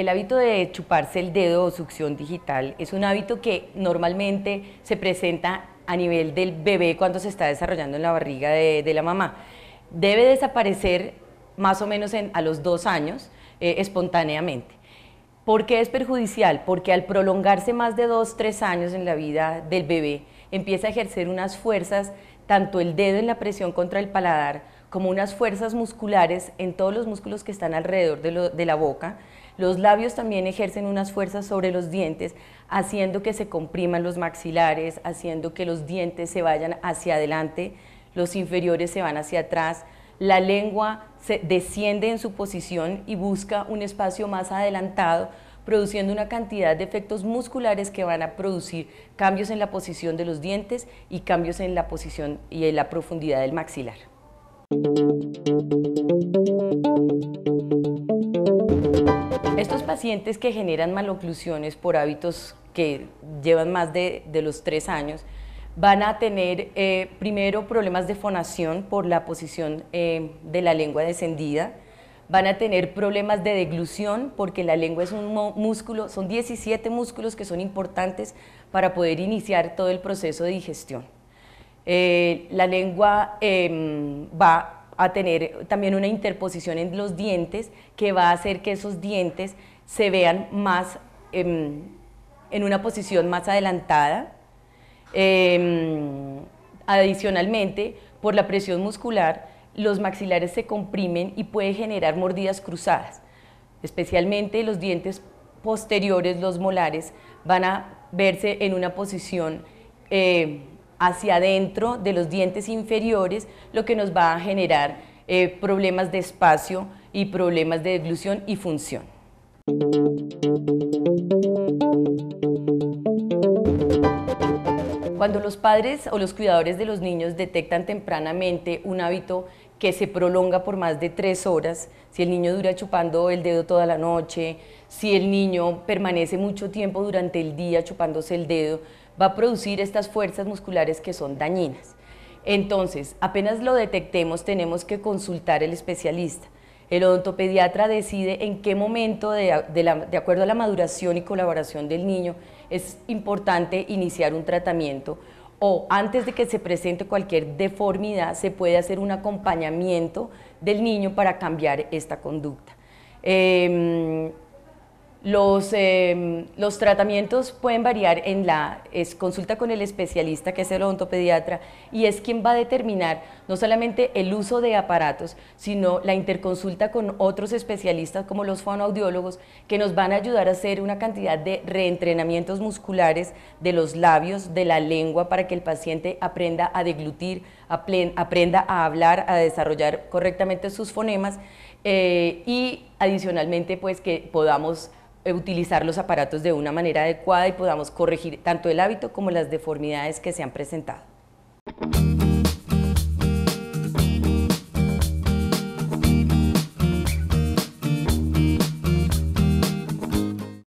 el hábito de chuparse el dedo o succión digital es un hábito que normalmente se presenta a nivel del bebé cuando se está desarrollando en la barriga de, la mamá. Debe desaparecer más o menos a los dos años eh, espontáneamente. ¿Por qué es perjudicial? Porque al prolongarse más de dos, tres años en la vida del bebé, empieza a ejercer unas fuerzas, tanto el dedo en la presión contra el paladar, como unas fuerzas musculares en todos los músculos que están alrededor de, la boca. Los labios también ejercen unas fuerzas sobre los dientes, haciendo que se compriman los maxilares, haciendo que los dientes se vayan hacia adelante, los inferiores se van hacia atrás. La lengua se desciende en su posición y busca un espacio más adelantado, produciendo una cantidad de efectos musculares que van a producir cambios en la posición de los dientes y cambios en la posición y en la profundidad del maxilar. Estos pacientes que generan maloclusiones por hábitos que llevan más de, los tres años, van a tener eh, primero problemas de fonación por la posición eh, de la lengua descendida, van a tener problemas de deglución porque la lengua es un músculo, son 17 músculos que son importantes para poder iniciar todo el proceso de digestión. Eh, la lengua em, va a tener también una interposición en los dientes que va a hacer que esos dientes se vean más em, en una posición más adelantada. Em, adicionalmente, por la presión muscular, los maxilares se comprimen y puede generar mordidas cruzadas. Especialmente los dientes posteriores, los molares, van a verse en una posición eh, hacia adentro de los dientes inferiores, lo que nos va a generar eh, problemas de espacio y problemas de deglución y función. Cuando los padres o los cuidadores de los niños detectan tempranamente un hábito que se prolonga por más de tres horas, si el niño dura chupando el dedo toda la noche, si el niño permanece mucho tiempo durante el día chupándose el dedo, va a producir estas fuerzas musculares que son dañinas. Entonces, apenas lo detectemos, tenemos que consultar al especialista. El odontopediatra decide en qué momento, de, acuerdo a la maduración y colaboración del niño, es importante iniciar un tratamiento o antes de que se presente cualquier deformidad, se puede hacer un acompañamiento del niño para cambiar esta conducta. Em, los, em, los, tratamientos pueden variar en la consulta con el especialista, que es el odontopediatra, y es quien va a determinar no solamente el uso de aparatos, sino la interconsulta con otros especialistas como los fonoaudiólogos, que nos van a ayudar a hacer una cantidad de reentrenamientos musculares de los labios, de la lengua, para que el paciente aprenda a deglutir, aprenda a hablar, a desarrollar correctamente sus fonemas eh, y adicionalmente pues que podamos eh, utilizar los aparatos de una manera adecuada y podamos corregir tanto el hábito como las deformidades que se han presentado.